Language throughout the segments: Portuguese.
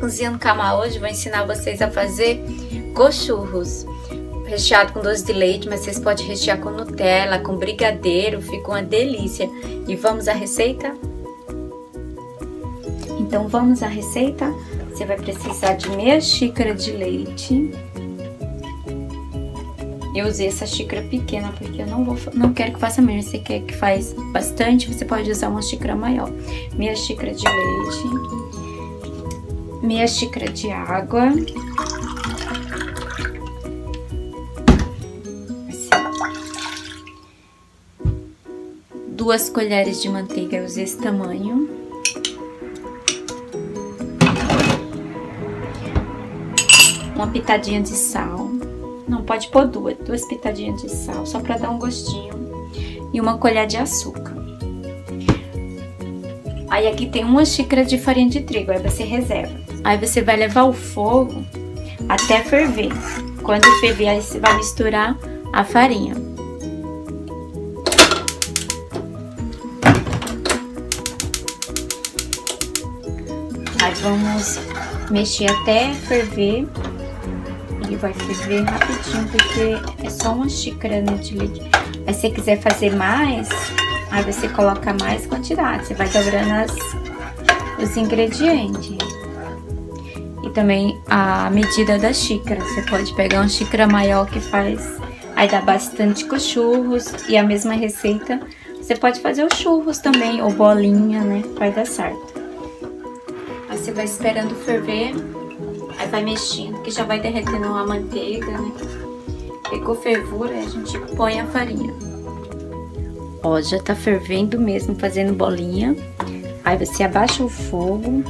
Cozinhando Cama hoje vou ensinar vocês a fazer cochurros recheado com doce de leite, mas vocês podem rechear com Nutella, com brigadeiro, fica uma delícia. E vamos à receita? Então vamos à receita? Você vai precisar de meia xícara de leite. Eu usei essa xícara pequena porque eu não, vou, não quero que faça. Se você quer que faz bastante, você pode usar uma xícara maior. Meia xícara de leite meia xícara de água. Assim. Duas colheres de manteiga, eu usei esse tamanho. Uma pitadinha de sal. Não, pode pôr duas, duas pitadinhas de sal, só pra dar um gostinho. E uma colher de açúcar. Aí aqui tem uma xícara de farinha de trigo, aí você reserva. Aí você vai levar o fogo até ferver. Quando ferver, aí você vai misturar a farinha. Aí vamos mexer até ferver. Ele vai ferver rapidinho, porque é só uma xícara né, de leite. Aí se você quiser fazer mais, aí você coloca mais quantidade. Você vai dobrando as, os ingredientes e também a medida da xícara. Você pode pegar uma xícara maior que faz, aí dá bastante com churros e a mesma receita. Você pode fazer os churros também, ou bolinha, né? Vai dar certo. Aí você vai esperando ferver, aí vai mexendo, que já vai derretendo a manteiga, né? Pegou fervura, a gente põe a farinha. Ó, já tá fervendo mesmo, fazendo bolinha. Aí você abaixa o fogo,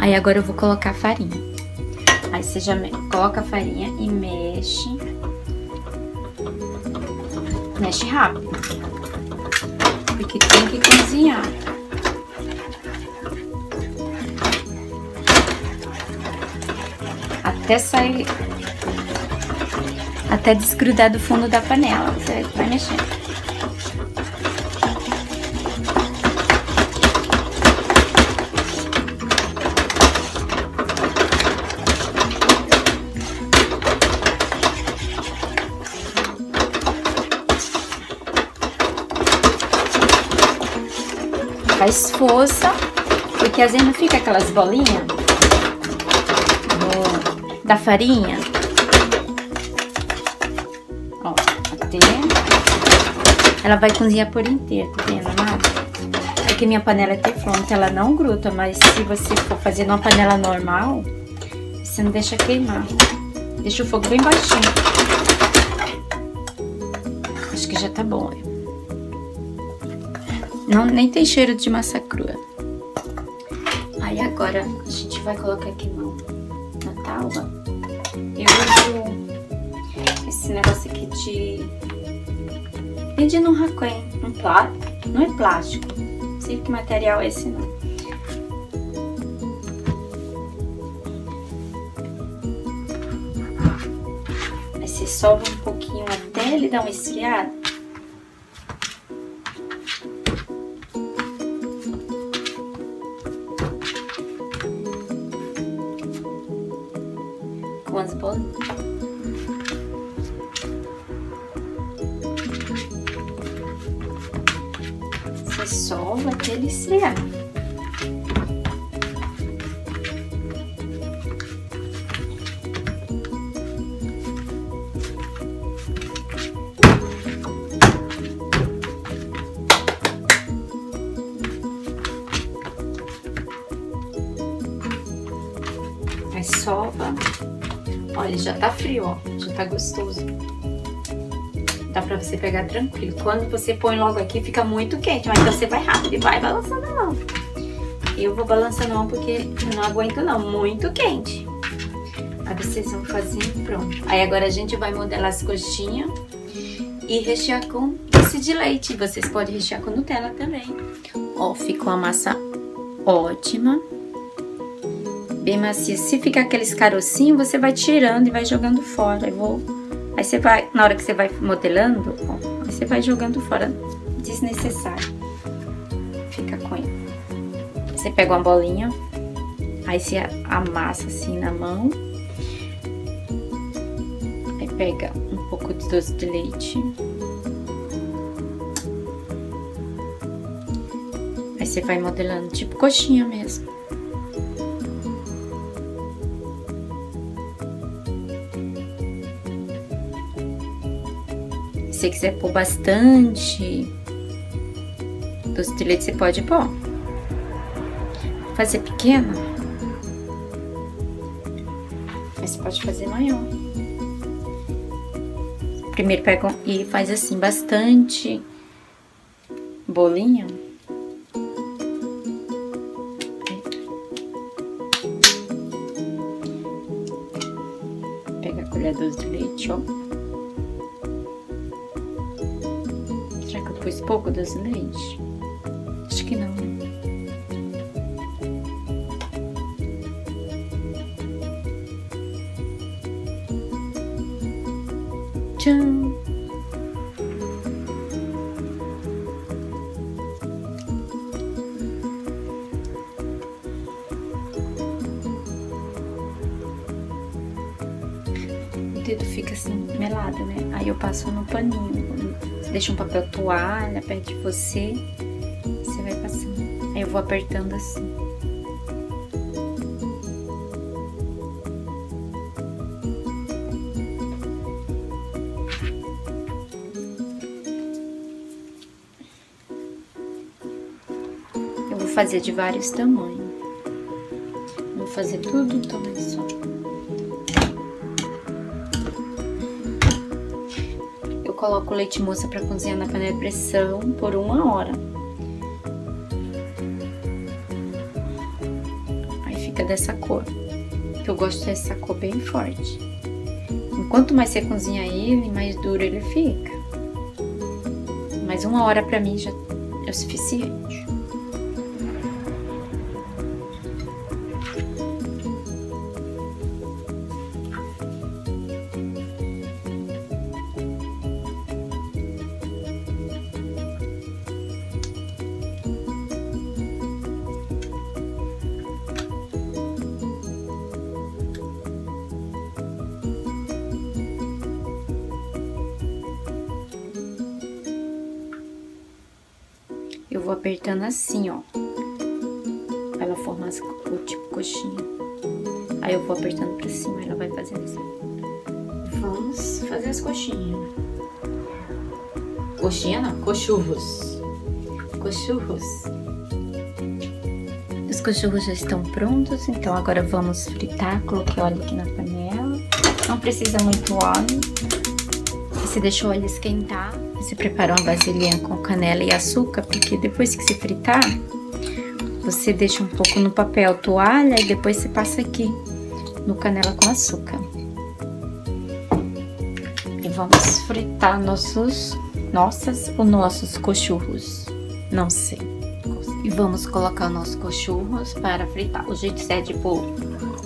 Aí agora eu vou colocar a farinha. Aí você já coloca a farinha e mexe. Mexe rápido. Porque tem que cozinhar. Até sair... Até desgrudar do fundo da panela. Você vai mexendo. Faz força, porque às vezes não fica aquelas bolinhas do, da farinha. Ó, até. Ela vai cozinhar por inteiro, tá vendo, amado? É que minha panela é teflon, ela não gruta, mas se você for fazer numa panela normal, você não deixa queimar. Deixa o fogo bem baixinho. Acho que já tá bom, ó. Não, nem tem cheiro de massa crua. Aí agora a gente vai colocar aqui no, na tábua. Eu uso esse negócio aqui de... Vendi no Raquen, um plástico. Não é plástico. Não sei que material é esse não. Você sobe um pouquinho até ele dar uma esfriada. Bolinhas. Você até ele esfriar. Aí já tá frio, ó. Já tá gostoso. Dá pra você pegar tranquilo. Quando você põe logo aqui, fica muito quente. Mas então você vai rápido e vai balançando a mão. Eu vou balançando a mão porque não aguento não. Muito quente. Aí vocês vão fazendo pronto. Aí agora a gente vai modelar as coxinhas e rechear com doce de leite. Vocês podem rechear com Nutella também. Ó, ficou a massa ótima bem macia. Se ficar aqueles carocinhos, você vai tirando e vai jogando fora. Eu vou... Aí você vai, na hora que você vai modelando, ó, você vai jogando fora desnecessário. Fica com ele. Você pega uma bolinha, Aí você amassa assim na mão. Aí pega um pouco de doce de leite. Aí você vai modelando tipo coxinha mesmo. Você quiser pôr bastante doce de leite, você pode pôr. Fazer pequeno, mas você pode fazer maior. Primeiro pega e faz assim bastante bolinho. Pega a colher doce de leite, ó. Pus pouco doce de? Acho que não. Tchau! O dedo fica assim, melado, né? Aí eu passo no paninho. Deixa um papel toalha perto de você. Você vai passando. Aí eu vou apertando assim. Eu vou fazer de vários tamanhos. Vou fazer tudo um tamanho só. Coloco o leite moça para cozinhar na panela de pressão por uma hora. Aí fica dessa cor. Eu gosto dessa cor bem forte. Enquanto mais você cozinha ele, mais duro ele fica. Mas uma hora para mim já é o suficiente. Eu vou apertando assim, ó. Pra ela formar as, o tipo coxinha. Aí eu vou apertando pra cima, ela vai fazendo assim. Vamos fazer as coxinhas. Coxinha não, cochurros. Cochurros. Os cochurros já estão prontos, então agora vamos fritar. Coloquei óleo aqui na panela. Não precisa muito óleo. Você deixa o óleo esquentar. Você prepara uma vasilhinha com canela e açúcar, porque depois que você fritar, você deixa um pouco no papel toalha e depois você passa aqui no canela com açúcar. E vamos fritar nossos, nossas ou nossos cochurros, não sei. E vamos colocar os nossos cochurros para fritar. O jeito certo de pôr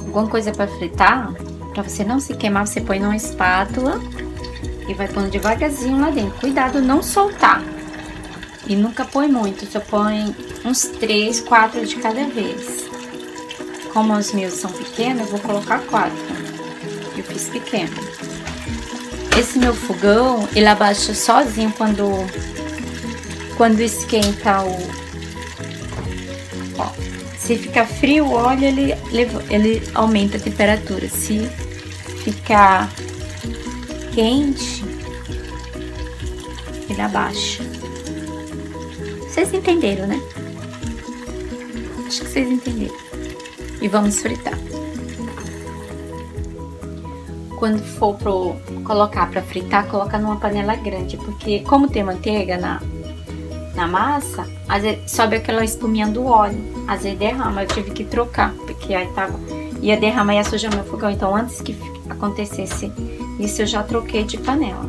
alguma coisa para fritar, para você não se queimar, você põe numa espátula e vai pondo devagarzinho lá dentro. Cuidado não soltar. E nunca põe muito, só põe uns 3, 4 de cada vez. Como os meus são pequenos, eu vou colocar 4. Eu fiz pequeno. Esse meu fogão, ele abaixa sozinho quando, quando esquenta o... Ó, se ficar frio o óleo, ele, ele aumenta a temperatura. Se ficar quente, ele abaixa. Vocês entenderam, né? Acho que vocês entenderam. E vamos fritar. Quando for pro colocar para fritar, coloca numa panela grande, porque como tem manteiga na, na massa, às vezes sobe aquela espuminha do óleo, às vezes derrama, eu tive que trocar, porque aí tava ia derramar e sujar meu fogão, então antes que acontecesse isso eu já troquei de panela.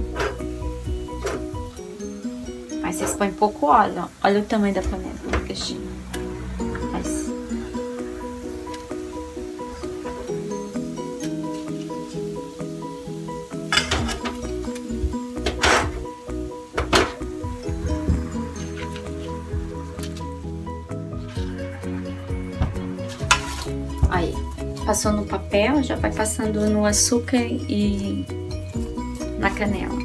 Mas vocês põem pouco óleo, olha o tamanho da panela, deixa. Passou no papel, já vai passando no açúcar e na canela.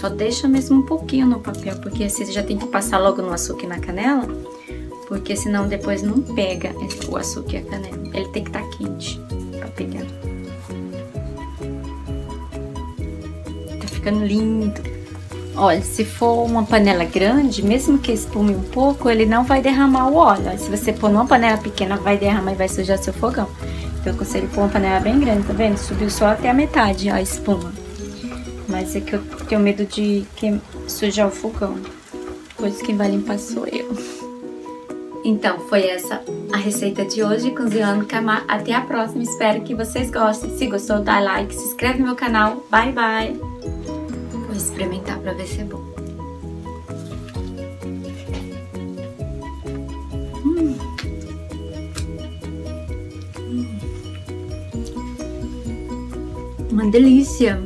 Só deixa mesmo um pouquinho no papel, porque você já tem que passar logo no açúcar e na canela, porque senão depois não pega o açúcar e a canela. Ele tem que estar tá quente pra pegar. Tá ficando lindo. Olha, se for uma panela grande, mesmo que espume um pouco, ele não vai derramar o óleo. Se você pôr numa panela pequena, vai derramar e vai sujar seu fogão. Então eu aconselho pôr uma panela bem grande, tá vendo? Subiu só até a metade a espuma. Mas é que eu tenho medo de que sujar o fogão. Pois quem vai limpar sou eu. Então, foi essa a receita de hoje, cozinhando camar. Até a próxima, espero que vocês gostem. Se gostou, dá like, se inscreve no meu canal. Bye, bye! Pra ver se é bom. Hum. Hum. Uma delícia!